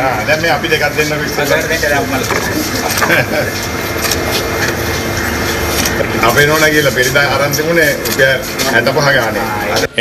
ආ දැන් මේ අපි දෙකක් දෙන්නකො ඉස්සරහ. අපේ නෝනා කියලා පෙරිදා අරන් තිබුණේ රුපියල් 65 ගානේ.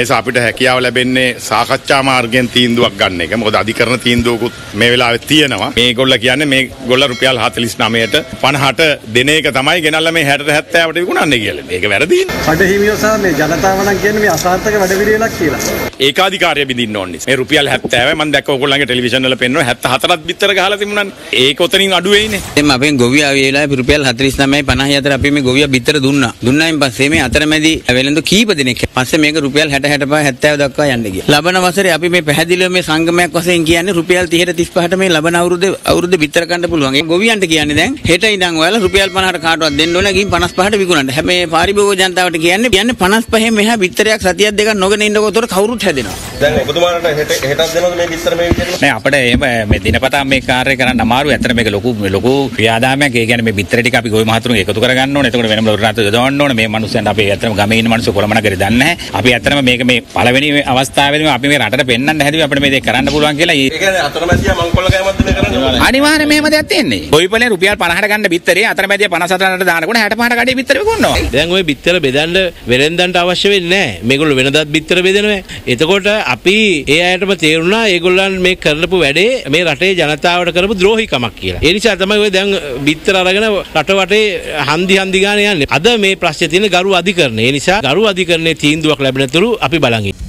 ඒස අපිට හැකියාව ලැබෙන්නේ සාකච්ඡා මාර්ගයෙන් තීන්දුවක් ගන්න එක. මොකද අධිකරණ තීන්දුවකුත් මේ වෙලාවේ තියෙනවා. මේගොල්ල කියන්නේ මේ ගොල්ල රුපියල් 49ට 50ට දෙන එක තමයි ගෙනල්ලා මේ 60ට 70ට විකුණන්නේ කියලා. මේක වැරදිනේ. කඩහිමියෝ සහ මේ ජනතාව නම් කියන්නේ මේ අසාර්ථක වැඩපිළිවෙලක් කියලා. ඒකාධිකාරය බිඳින්න ඕනේ. මේ රුපියල් 70 මම දැක්ක ඔයගොල්ලන්ගේ ටෙලිවිෂන් වල පෙන්වන 74ත් බිත්තර ගහලා තිබුණානේ. ඒක ඔතනින් අඩු වෙයිනේ. එම අපෙන් ගොවියා වෙලාවේ රුපියල් 49යි 50 අතර අපි මේ ගොවියා බිත්තර දුන්නා. දුන්නායින් පස්සේ මේ අතරමැදි වෙළඳ කීප දෙනෙක් පස්සේ මේක රුපියල් 60 65 70 දක්වා යන්න ගියා. ලබන වසරේ අපි මේ පැහැදිලිව මේ සංගමයක් වශයෙන් කියන්නේ රුපියල් 30ට 35ට මේ ලබන අවුරුද්ද අවුරුද්ද බිත්තර කන්න පුළුවන්. ඒ ගොවියන්ට කියන්නේ දැන් හෙට ඉඳන් ඔයාලා රුපියල් 50ට කාටවත් දෙන්න ඕන ගිහින් 55ට විකුණන්න. හැබැයි පාරිභෝගික ජනතාවට කියන්නේ කියන්නේ 55 මෙහා බිත්තරයක් සතියක් දෙකක් නොගෙන ඉන්නකොට උතර කවුරුත් හැදෙනවා. දැන් ඔබතුමාලට හෙට හෙටක් දෙනවද මේ විස්තර මේ විදිහට? නෑ අපිට එහෙම මේ දිනපතා මේ කාර්යය කරන්න අමාරුයි. ඇත්තට මේක ලොකු ලොකු ක්‍රියාදාමයක්. ඒ කියන්නේ මේ බිත්තර ටික අපි ගොවි මහතුරුන් එකතු කරගන්න ඕනේ. එතකොට වෙනම ලොරිනාත යොදවන්න ඕනේ. මේ මිනිස්සුන්ට අපි ඇත්තටම ගමේ ඉන්න මිනිස්සු කොළමන කරේ දන්නේ නැහැ. අපි ඇත්තටම මේක මේ පළවෙනි අවස්ථාවේදී අපි මේ රටට පෙන්වන්න හැදුවේ අපිට මේ දේ කරන්න පුළුවන් කියලා. ඒ කියන්නේ අතරමැදියා මංකොල්ල කෑමක්ද මේ කරන්නේ? අනිවාර්යයෙන් මෙහෙම දෙයක් තියෙන්නේ. ගොවිපලෙන් රුපියල් 50ට ගන්න බිත්තරේ අතරමැදිය 54ට දානකොට 65ට කඩේ බිත්තර විකුණනවා. දැන් ওই බිත්තර බෙදන්න වෙරෙන්දන්ට අවශ්‍ය වෙන්නේ නැහැ. මේගොල්ලෝ වෙනදත් බිත්තර බෙදනවා. එතකොට අපි ඒ අයටම තේරුණා ඒගොල්ලන් මේ කරපු වැඩේ මේ රටේ ජනතාවට කරපු ද්‍රෝහිකමක් කියලා. ඒ නිසා තමයි ඔය දැන් බිත්තර අරගෙන රට වටේ හන්දි හන්දි ගාන යන්නේ. අද මේ ප්‍රශ්නේ තියෙන ගරු අධිකරණය. ඒ නිසා ගරු අධිකරණයේ තීන්දුවක් ලැබෙනතුරු අපි බලන් ඉන්නවා.